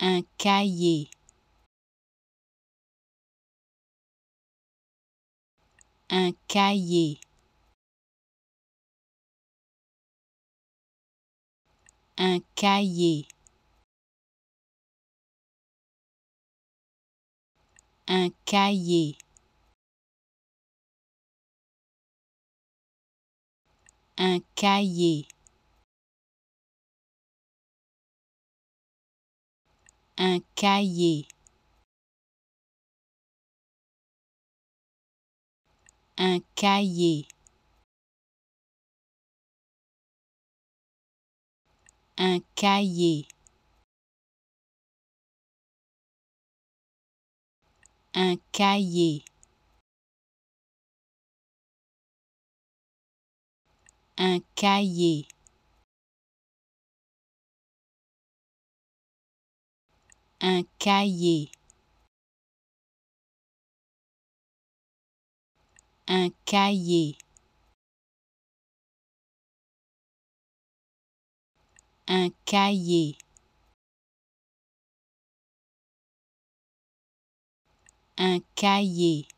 un cahier, un cahier, un cahier, un cahier. un cahier, un cahier, un cahier, un cahier, un cahier. un cahier, un cahier, un cahier, un cahier. Un cahier.